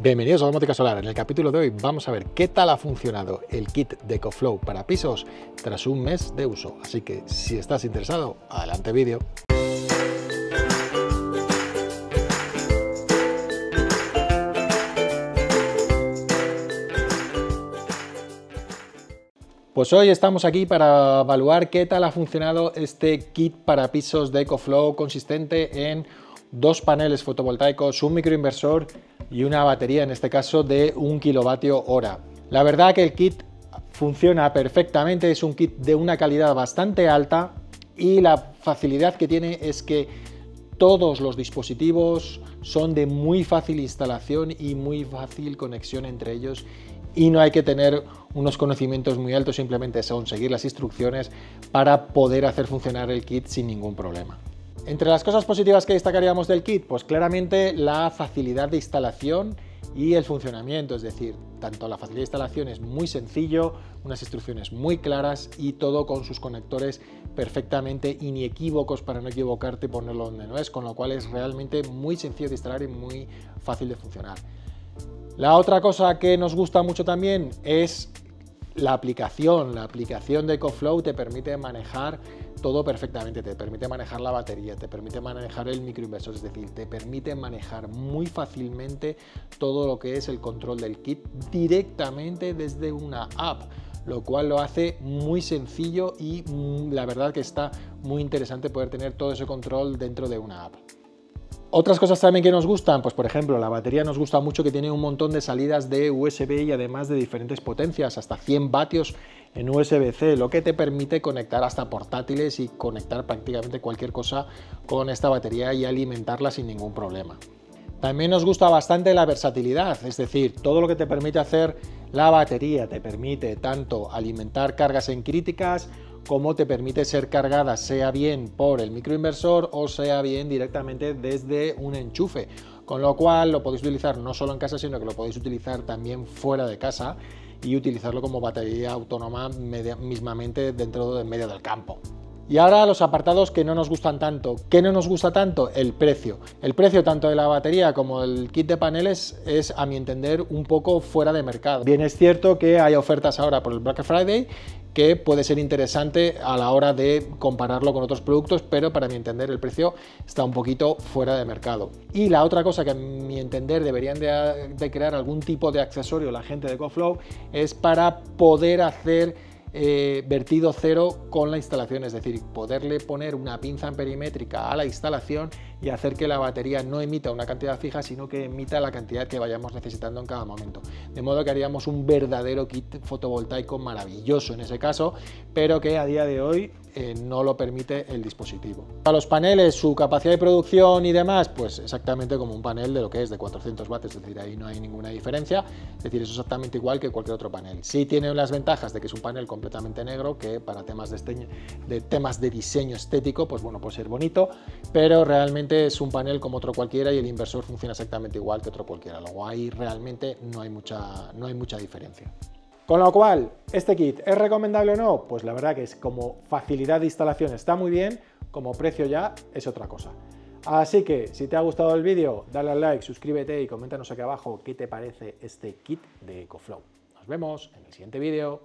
Bienvenidos a Domótica Solar. En el capítulo de hoy vamos a ver qué tal ha funcionado el kit de EcoFlow para pisos tras un mes de uso. Así que si estás interesado, adelante vídeo. Pues hoy estamos aquí para evaluar qué tal ha funcionado este kit para pisos de EcoFlow consistente en dos paneles fotovoltaicos, un microinversor y una batería, en este caso de un kilovatio hora. La verdad que el kit funciona perfectamente, es un kit de una calidad bastante alta y la facilidad que tiene es que todos los dispositivos son de muy fácil instalación y muy fácil conexión entre ellos y no hay que tener unos conocimientos muy altos, simplemente son seguir las instrucciones para poder hacer funcionar el kit sin ningún problema. Entre las cosas positivas que destacaríamos del kit, pues claramente la facilidad de instalación y el funcionamiento, es decir, tanto la facilidad de instalación es muy sencillo, unas instrucciones muy claras y todo con sus conectores perfectamente inequívocos para no equivocarte y ponerlo donde no es, con lo cual es realmente muy sencillo de instalar y muy fácil de funcionar. La otra cosa que nos gusta mucho también es la aplicación. La aplicación de EcoFlow te permite manejar todo perfectamente, te permite manejar la batería, te permite manejar el microinversor, es decir, te permite manejar muy fácilmente todo lo que es el control del kit directamente desde una app lo cual lo hace muy sencillo y mm, la verdad que está muy interesante poder tener todo ese control dentro de una app. Otras cosas también que nos gustan, pues por ejemplo, la batería nos gusta mucho que tiene un montón de salidas de USB y además de diferentes potencias, hasta 100 vatios en USB-C, lo que te permite conectar hasta portátiles y conectar prácticamente cualquier cosa con esta batería y alimentarla sin ningún problema. También nos gusta bastante la versatilidad, es decir, todo lo que te permite hacer la batería, te permite tanto alimentar cargas en críticas como te permite ser cargada sea bien por el microinversor o sea bien directamente desde un enchufe, con lo cual lo podéis utilizar no solo en casa, sino que lo podéis utilizar también fuera de casa y utilizarlo como batería autónoma mismamente dentro del medio del campo. Y ahora los apartados que no nos gustan tanto. ¿Qué no nos gusta tanto? El precio. El precio tanto de la batería como del kit de paneles es, a mi entender, un poco fuera de mercado. Bien, es cierto que hay ofertas ahora por el Black Friday que puede ser interesante a la hora de compararlo con otros productos, pero para mi entender el precio está un poquito fuera de mercado. Y la otra cosa que a mi entender deberían de, crear algún tipo de accesorio la gente de GoFlow es para poder hacer eh, vertido cero con la instalación, es decir, poderle poner una pinza perimétrica a la instalación y hacer que la batería no emita una cantidad fija, sino que emita la cantidad que vayamos necesitando en cada momento. De modo que haríamos un verdadero kit fotovoltaico maravilloso en ese caso, pero que a día de hoy eh, no lo permite el dispositivo. A los paneles, su capacidad de producción y demás, pues exactamente como un panel de lo que es de 400 watts, es decir, ahí no hay ninguna diferencia, es decir, es exactamente igual que cualquier otro panel. Sí tiene las ventajas de que es un panel completamente negro, que para temas de, temas de diseño estético, pues bueno, puede ser bonito, pero realmente es un panel como otro cualquiera y el inversor funciona exactamente igual que otro cualquiera. Luego ahí realmente no hay mucha, no hay mucha diferencia. Con lo cual, ¿este kit es recomendable o no? Pues la verdad que es como facilidad de instalación está muy bien, como precio ya es otra cosa. Así que si te ha gustado el vídeo, dale al like, suscríbete y coméntanos aquí abajo qué te parece este kit de EcoFlow. Nos vemos en el siguiente vídeo.